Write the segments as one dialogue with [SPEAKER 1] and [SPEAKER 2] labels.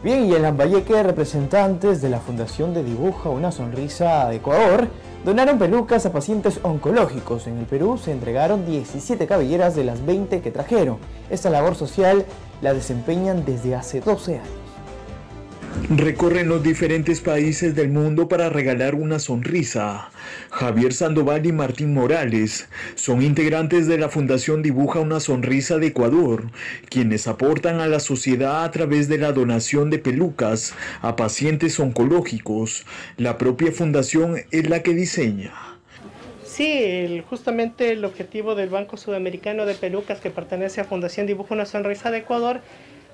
[SPEAKER 1] Bien, y en Lambayeque, representantes de la Fundación de Dibuja una Sonrisa de Ecuador donaron pelucas a pacientes oncológicos. En el Perú se entregaron 17 cabelleras de las 20 que trajeron. Esta labor social la desempeñan desde hace 12 años.
[SPEAKER 2] Recorren los diferentes países del mundo para regalar una sonrisa. Javier Sandoval y Martín Morales son integrantes de la Fundación Dibuja una Sonrisa de Ecuador, quienes aportan a la sociedad a través de la donación de pelucas a pacientes oncológicos. La propia fundación es la que diseña.
[SPEAKER 3] Sí, justamente el objetivo del Banco Sudamericano de Pelucas que pertenece a Fundación Dibuja una Sonrisa de Ecuador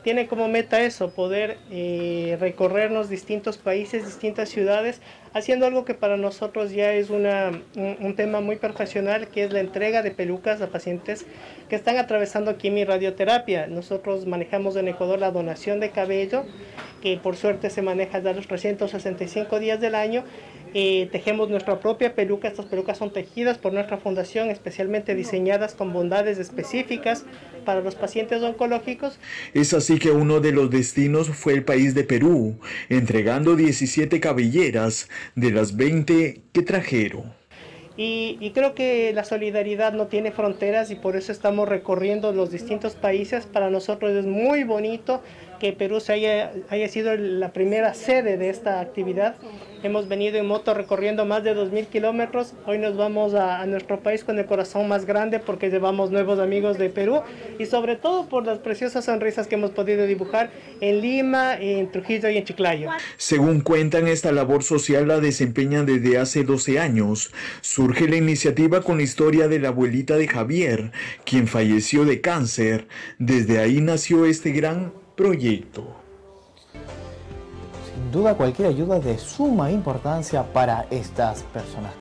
[SPEAKER 3] tiene como meta eso, poder eh, recorrernos distintos países, distintas ciudades, haciendo algo que para nosotros ya es una, un, tema muy profesional, que es la entrega de pelucas a pacientes que están atravesando quimio y radioterapia. Nosotros manejamos en Ecuador la donación de cabello, que por suerte se maneja ya los 365 días del año, eh, tejemos nuestra propia peluca. Estas pelucas son tejidas por nuestra fundación, especialmente diseñadas con bondades específicas para los pacientes oncológicos.
[SPEAKER 2] Es así que uno de los destinos fue el país de Perú, entregando 17 cabelleras de las 20 que trajeron.
[SPEAKER 3] Y, y, creo que la solidaridad no tiene fronteras y por eso estamos recorriendo los distintos países. Para nosotros es muy bonito que Perú se haya, haya sido la primera sede de esta actividad. Hemos venido en moto recorriendo más de 2.000 kilómetros. Hoy nos vamos a, a, nuestro país con el corazón más grande porque llevamos nuevos amigos de Perú y sobre todo por las preciosas sonrisas que hemos podido dibujar en Lima, en Trujillo y en Chiclayo.
[SPEAKER 2] Según cuentan, esta labor social la desempeñan desde hace 12 años. Surge la iniciativa con la historia de la abuelita de Javier, quien falleció de cáncer. Desde ahí nació este gran proyecto.
[SPEAKER 1] Sin duda cualquier ayuda es de suma importancia para estas personas.